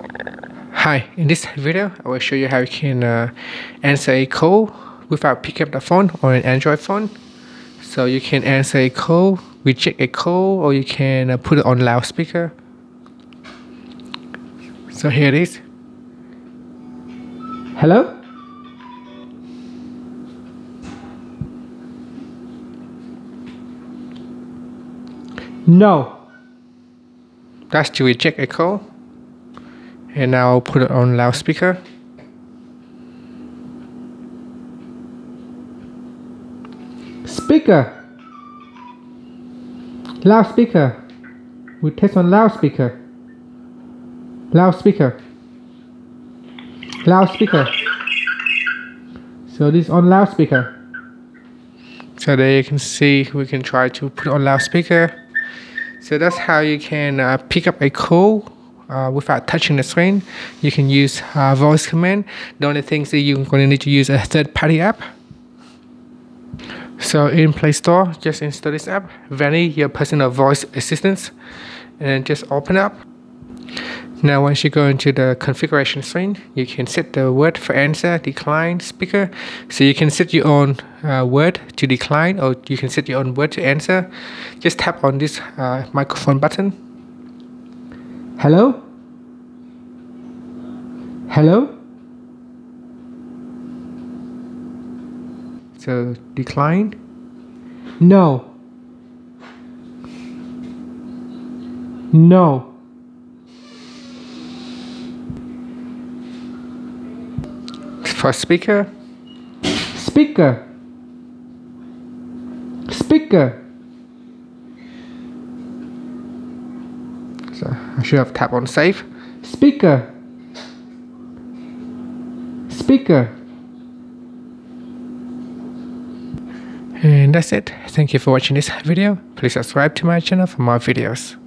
Hi, in this video I will show you how you can uh, answer a call without picking up the phone on an Android phone. So you can answer a call, reject a call, or you can uh, put it on loudspeaker. So here it is. Hello? No. That's to reject a call and now I'll put it on loudspeaker. Speaker. Loudspeaker. We test on loudspeaker. Loudspeaker. Loudspeaker. So this on loudspeaker. So there you can see we can try to put on loudspeaker. So that's how you can uh, pick up a call uh, without touching the screen. You can use uh, voice command. The only thing that you're going to need to use a third-party app. So in Play Store, just install this app, Vanny, your personal voice assistant, and just open up. Now once you go into the configuration screen, you can set the word for answer, decline, speaker. So you can set your own uh, word to decline or you can set your own word to answer. Just tap on this uh, microphone button Hello? Hello? So decline? No. No. For speaker? Speaker. Speaker. So I should have tapped on save. Speaker. Speaker. And that's it. Thank you for watching this video. Please subscribe to my channel for more videos.